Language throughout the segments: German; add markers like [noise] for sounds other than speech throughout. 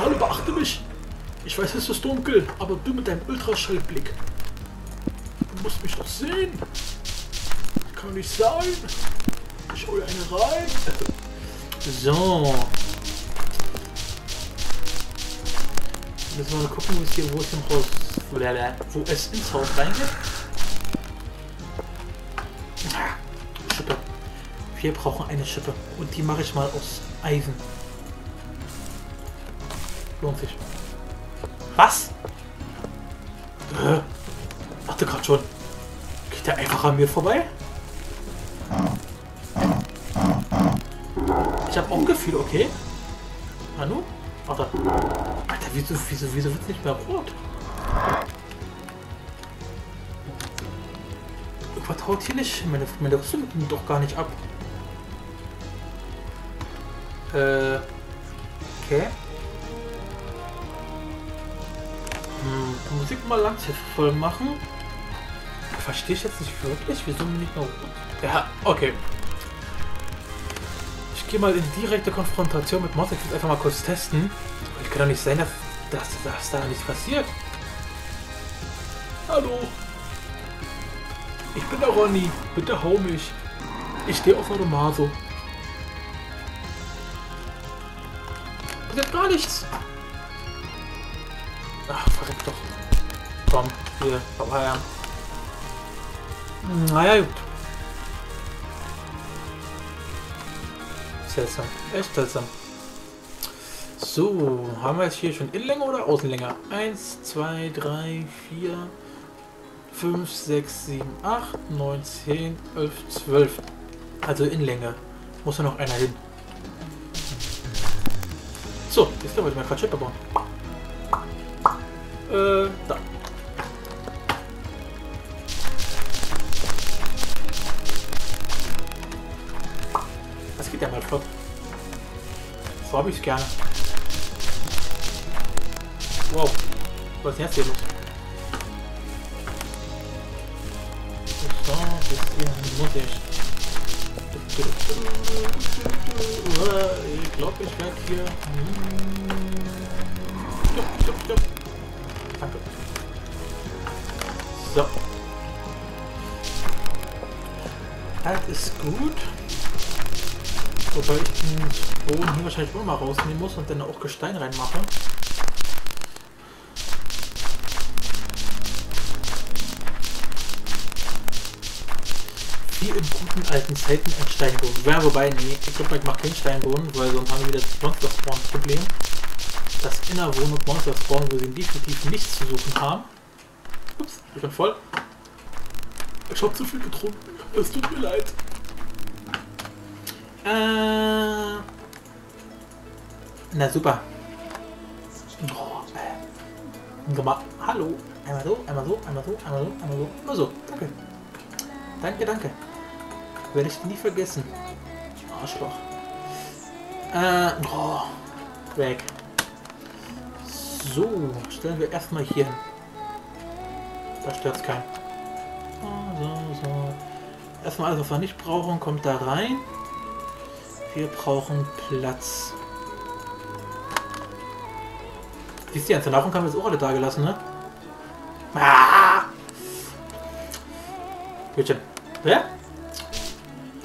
Hallo, beachte mich. Ich weiß, es ist dunkel, aber du mit deinem Ultraschallblick. Du musst mich doch sehen. Das kann nicht sein. Ich hole eine rein. So. Müssen wir mal gucken, wo es hier, wo es im Haus, wo es ins Haus reingeht. Ah, Schippe. Wir brauchen eine Schippe. Und die mache ich mal aus Eisen. Lohnt sich. Was? Äh, warte gerade schon. Geht der einfach an mir vorbei? Ich habe auch Gefühl, okay? Hallo? Warte. Alter, wieso, wieso, wieso wird nicht mehr rot? Was hier nicht? Meine, meine Rüstung nimmt doch gar nicht ab. Äh. Okay. Mal langsam voll machen. Verstehe ich jetzt nicht wirklich, wieso nicht rot? Ja, okay. Ich gehe mal in direkte Konfrontation mit Mods. Ich will einfach mal kurz testen. Ich kann doch nicht sein, dass, dass, dass da nichts passiert. Hallo. Ich bin der Ronny. Bitte hau mich. Ich stehe auf Automaso. Passiert gar nichts. Ach, verreckt doch. Komm, hier, komm her. Naja, gut. Seltsam. Echt seltsam. So, haben wir jetzt hier schon Innenlänge oder Außenlänge? 1, 2, 3, 4, 5, 6, 7, 8, 9, 10, 11, 12. Also Innenlänge. Muss ja noch einer hin. So, jetzt können wir mal Quatsch bauen. Äh, da. Ja mal flott. So habe ich es gerne. Wow. Was ist jetzt hier los? So, bis hierhin muss ich. Ich glaube, ich werde hier. Stopp, stopp, stopp. Danke. So. Das ist gut. Wobei ich den Boden hier wahrscheinlich auch mal rausnehmen muss und dann auch Gestein reinmache. Wie in guten alten Zeiten ein Steinboden. Ja, wobei, nee, ich glaube, ich mache keinen Steinboden, weil sonst haben wir wieder das Monster Spawn Problem. Das Innerwohn und Monster Spawn, wo sie definitiv nichts zu suchen haben. Ups, ich bin voll. Ich habe zu viel getrunken. Es tut mir leid. Äh. Na super. Oh, äh. Nochmal. Hallo. Einmal so, einmal so, einmal so, einmal so, einmal so. Nur so. Danke. Danke, danke. Werde ich nie vergessen. Arschloch. Äh. Oh. Weg. So, stellen wir erstmal hier hin. Da stört es keinen. So, so, so. Erstmal alles, was wir nicht brauchen, kommt da rein. Wir brauchen Platz. Siehst du, die Nahrung haben wir jetzt auch alle da gelassen, ne? Ah! Mädchen. Wer?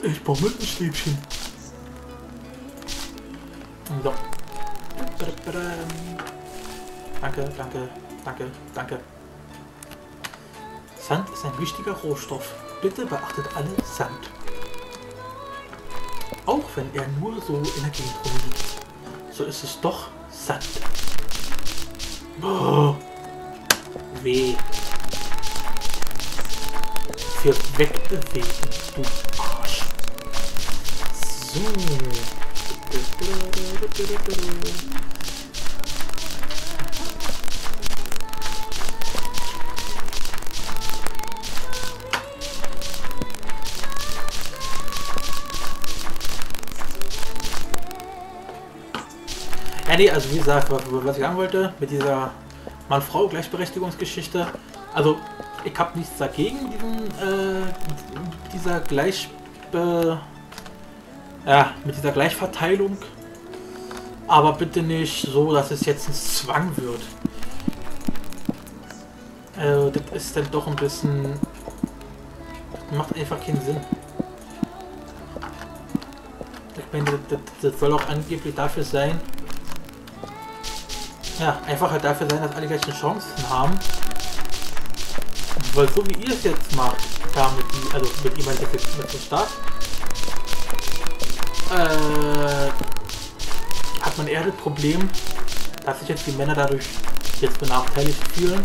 Ich brauche Mückenstäbchen. So. Danke, danke, danke, danke. Sand ist ein wichtiger Rohstoff. Bitte beachtet alle Sand. Auch wenn er nur so in der Gegend rumliegt, so ist es doch Sand. Oh. Weh. Für wegbewegen, du Arsch. So. Nee, also wie gesagt, was ich sagen wollte, mit dieser Mann-Frau-Gleichberechtigungsgeschichte, also ich habe nichts dagegen, diesen, äh, dieser Gleich... Äh, ja, mit dieser Gleichverteilung. Aber bitte nicht so, dass es jetzt ein Zwang wird. Äh, das ist dann doch ein bisschen... Macht einfach keinen Sinn. Ich meine, das, das soll auch angeblich dafür sein... Ja, einfach halt dafür sein, dass alle gleiche Chancen haben. Weil so wie ihr es jetzt macht, da mit die, also mit ihm jetzt mit dem Start, äh, hat man eher das Problem, dass sich jetzt die Männer dadurch jetzt benachteiligt fühlen.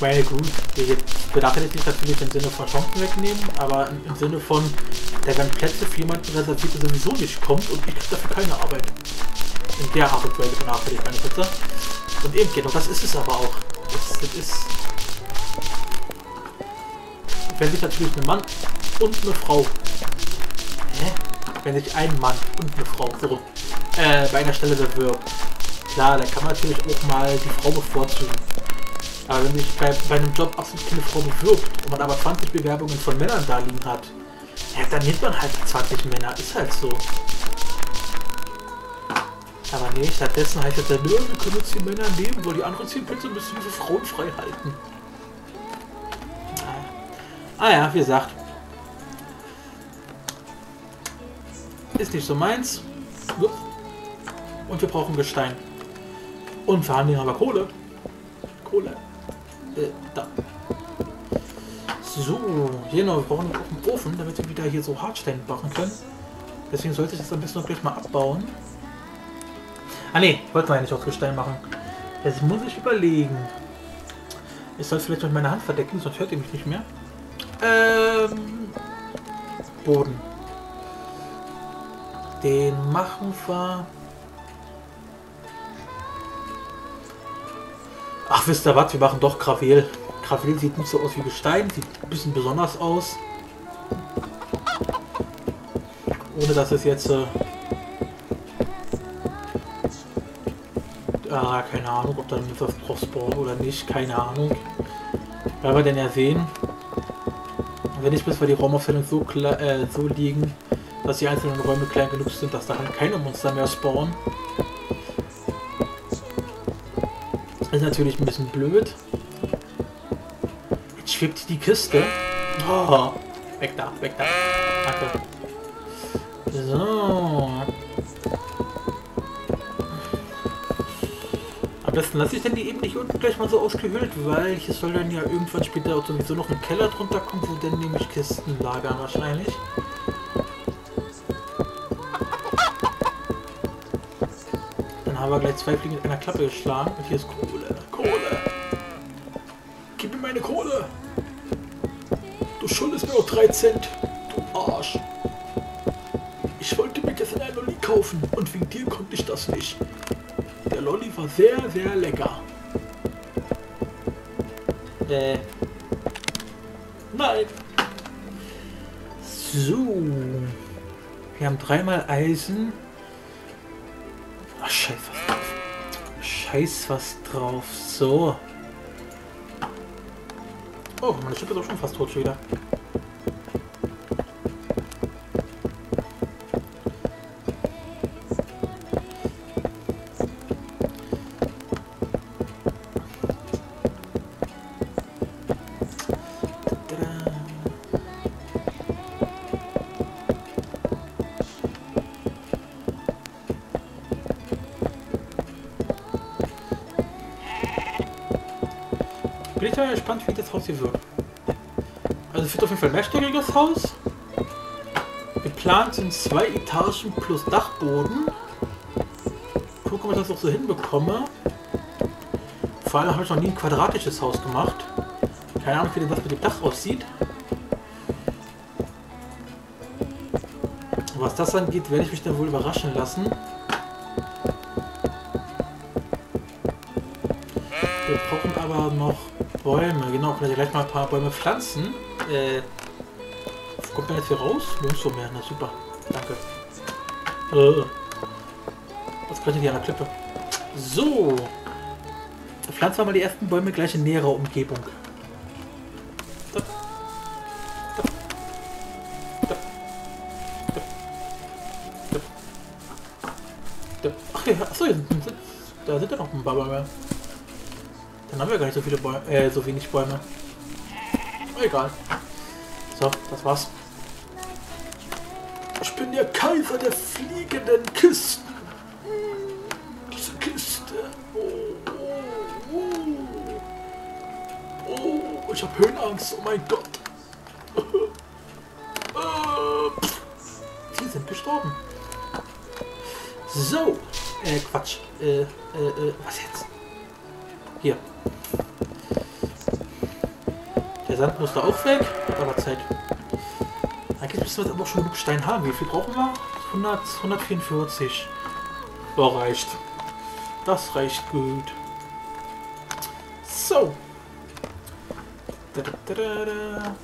Meine, gut, jetzt benachteiligt sich natürlich im Sinne von Chancen wegnehmen, aber im, Sinne von, der werden Plätze für jemanden reserviert, der sowieso nicht kommt und ich kriege dafür keine Arbeit. In der Art und Weise benachteiligt meine Plätze. Und eben genau, das ist es aber auch. Das, das ist... Wenn sich natürlich ein Mann und eine Frau... Hä? Wenn sich ein Mann und eine Frau so äh, bei einer Stelle bewirbt. Klar, dann kann man natürlich auch mal die Frau bevorzugen. Aber wenn sich bei, bei einem Job absolut keine Frau bewirbt und man aber 20 Bewerbungen von Männern da liegen hat, ja, dann nimmt man halt 20 Männer. Ist halt so. Aber nee, stattdessen heißt es ja, nö, wir können uns die Männer nehmen, weil die anderen 10 Plätze müssen wir für Frauen frei halten. Ah ja, wie gesagt. Ist nicht so meins. Und wir brauchen Gestein. Und wir haben hier aber Kohle. Kohle. Äh, da. So, genau, wir brauchen auch einen Ofen, damit wir wieder hier so Hartstein machen können. Deswegen sollte ich das ein bisschen gleich mal abbauen. Ah ne, ich wollte mal nicht aus Gestein machen. Jetzt muss ich überlegen. Ich soll vielleicht mit meiner Hand verdecken, sonst hört ihr mich nicht mehr. Ähm, Boden. Den machen wir... Ach, wisst ihr was? Wir machen doch Gravel. Gravel sieht nicht so aus wie Gestein, sieht ein bisschen besonders aus. Ohne dass es jetzt... Äh, ah, keine Ahnung, ob dann etwas drauf spawnt oder nicht, keine Ahnung. Werden wir denn ja sehen. Wenn nicht, bis wir die Raumaufstellung so, äh, so liegen, dass die einzelnen Räume klein genug sind, dass da halt keine Monster mehr spawnen. Ist natürlich ein bisschen blöd schwebt die Kiste. Oh, weg da, weg da. Danke. So. Am besten lasse ich denn die eben nicht unten gleich mal so ausgehöhlt, weil hier soll dann ja irgendwann später auch sowieso noch ein Keller drunter kommen, wo dann nämlich Kisten lagern wahrscheinlich. Haben wir gleich zwei Fliegen mit einer Klappe geschlagen und hier ist Kohle. Kohle! Gib mir meine Kohle! Du schuldest mir noch 3 Cent. Du Arsch. Ich wollte mir gestern ein Lolli kaufen und wegen dir konnte ich das nicht. Der Lolli war sehr, sehr lecker. Äh. Nein. So. Wir haben dreimal Eisen. Scheiß was drauf. So. Oh, meine Schippe ist auch schon fast tot schon wieder. Mal gespannt, wie das Haus hier wird. Also es wird auf jeden Fall ein mehrstöckiges Haus. Geplant sind zwei Etagen plus Dachboden. Gucken, ob ich das auch so hinbekomme. Vor allem habe ich noch nie ein quadratisches Haus gemacht. Keine Ahnung, wie das mit dem Dach aussieht. Was das angeht, werde ich mich dann wohl überraschen lassen. Wir brauchen noch Bäume. Genau, wir gleich mal ein paar Bäume pflanzen. Äh, kommt man jetzt hier raus? Nirgendwo mehr. Na super. Danke. Äh, ich hier an der Klippe? So. Pflanzen wir mal die ersten Bäume gleich in näherer Umgebung. Ach ja, achso, da sind ja noch ein paar Bäume. Dann haben wir gar nicht so viele Bäume, äh, so wenig Bäume. Egal. So, das war's. Ich bin der Kaiser der fliegenden Kisten. Diese Kiste. Oh, oh, oh. oh ich habe Höhenangst. Oh mein Gott. [laughs] Sie sind gestorben. So. Äh, Quatsch. Äh, äh, äh, was jetzt? Hier. Der Sand muss da auch weg. Aber Zeit. Eigentlich müssen wir jetzt aber schon genug Stein haben. Wie viel brauchen wir? 100, 144. Ja, reicht. Das reicht gut. So. Da, da, da,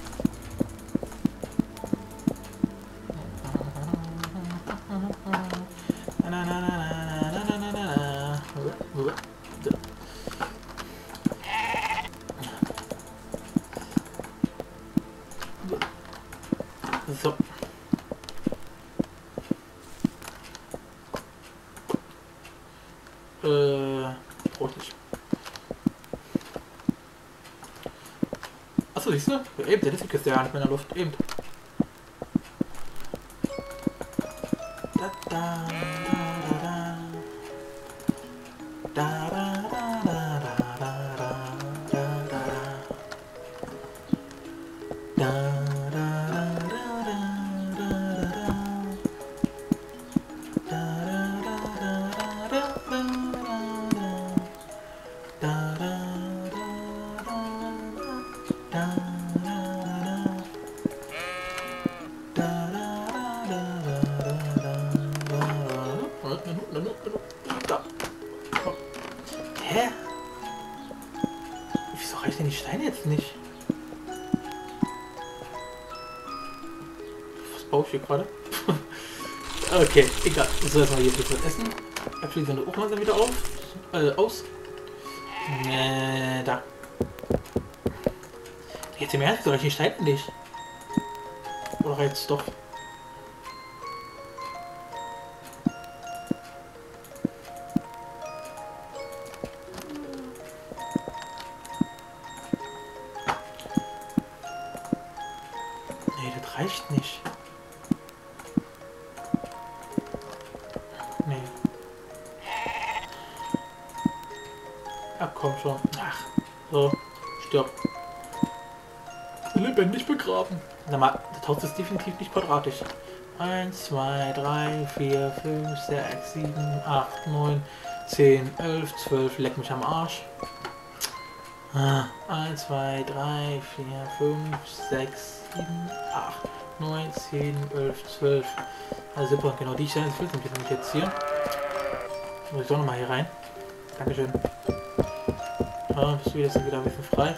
Äh, brauche ich nicht. Achso, siehst du? Eben, der Kiste ja nicht mehr in der Luft. Eben. Gerade? [laughs] okay, egal. So, erstmal hier bitte was essen. Äpfel sind auch langsam wieder auf. Äh, aus. Äh, da. Jetzt im Ernst, reicht die Steine nicht? Oder reicht's doch? Komm schon. Ach, so, stirb. Lebendig begraben. Na mal, das Haus ist definitiv nicht quadratisch. 1, 2, 3, 4, 5, 6, 7, 8, 9, 10, 11, 12. Leck mich am Arsch. Ah, 1, 2, 3, 4, 5, 6, 7, 8, 9, 10, 11, 12. Also super, genau die Stellen fehlt nämlich jetzt hier. Muss ich doch nochmal hier rein. Dankeschön. Ah, bist du jetzt wieder ein bisschen frei.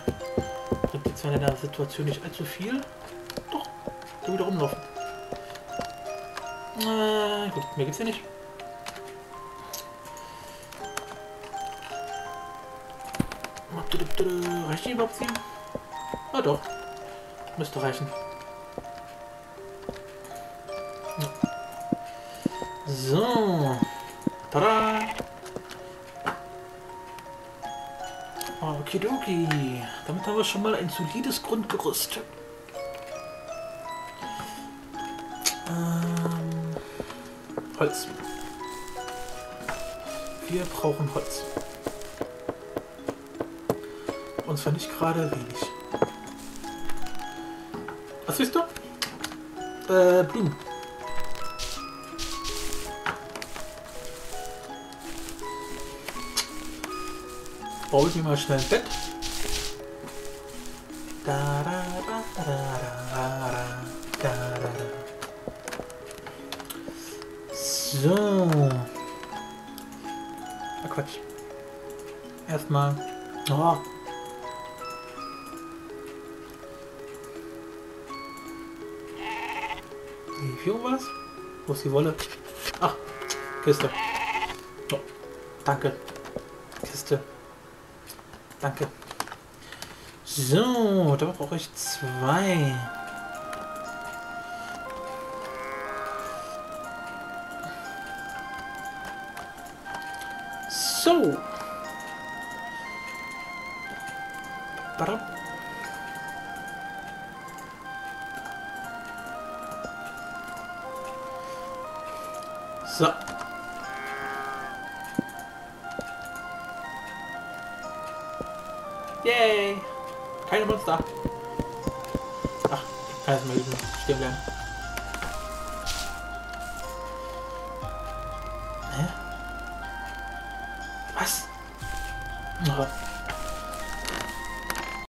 Bringt jetzt in der Situation nicht allzu viel. Doch, du wieder rumlaufen. Äh, gut, mehr gibt's ja nicht. Reicht die überhaupt sieben? Na doch. Müsste reichen. Ja. So. Tada! Okidoki. Damit haben wir schon mal ein solides Grundgerüst. Ähm, Holz. Wir brauchen Holz. Und zwar nicht gerade wenig. Was siehst du? Äh, Blumen. baue ich mir mal schnell ein Bett. Da, da, da, da, da, So. Ach Quatsch. Erstmal. Oh. Hier was? Wo ist die Wolle? Ach, Kiste. Oh, danke. Danke. So, da brauche ich zwei. So. Badum. So. Yay! Keine Monster. Ach, ich kann jetzt mal eben stehen bleiben. Hä? Was? Oh.